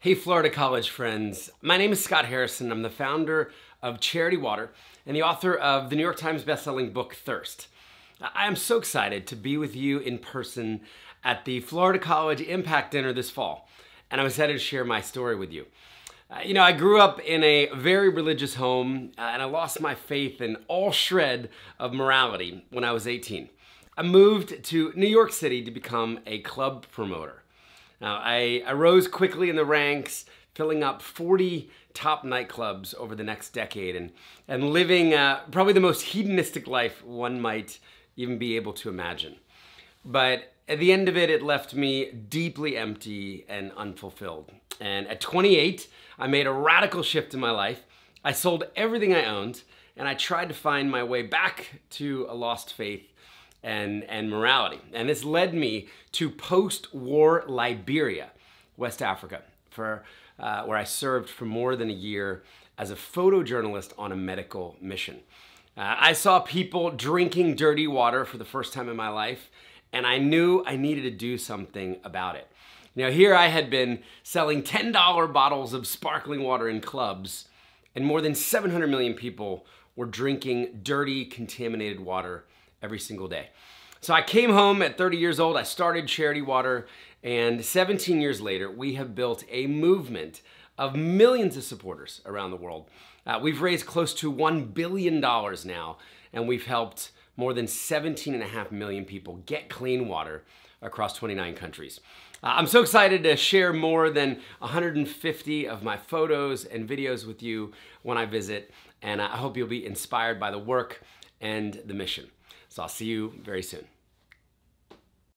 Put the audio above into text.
Hey, Florida College friends. My name is Scott Harrison. I'm the founder of Charity Water and the author of the New York Times bestselling book, Thirst. I am so excited to be with you in person at the Florida College Impact Dinner this fall, and I'm excited to share my story with you. Uh, you know, I grew up in a very religious home, uh, and I lost my faith in all shred of morality when I was 18. I moved to New York City to become a club promoter. Now, I, rose quickly in the ranks, filling up 40 top nightclubs over the next decade and, and living uh, probably the most hedonistic life one might even be able to imagine. But at the end of it, it left me deeply empty and unfulfilled. And at 28, I made a radical shift in my life. I sold everything I owned and I tried to find my way back to a lost faith and, and morality. And this led me to post-war Liberia, West Africa, for, uh, where I served for more than a year as a photojournalist on a medical mission. Uh, I saw people drinking dirty water for the first time in my life, and I knew I needed to do something about it. Now, here I had been selling $10 bottles of sparkling water in clubs, and more than 700 million people were drinking dirty, contaminated water every single day. So I came home at 30 years old, I started Charity Water, and 17 years later, we have built a movement of millions of supporters around the world. Uh, we've raised close to $1 billion now, and we've helped more than 17.5 million people get clean water across 29 countries. Uh, I'm so excited to share more than 150 of my photos and videos with you when I visit, and I hope you'll be inspired by the work and the mission. So I'll see you very soon.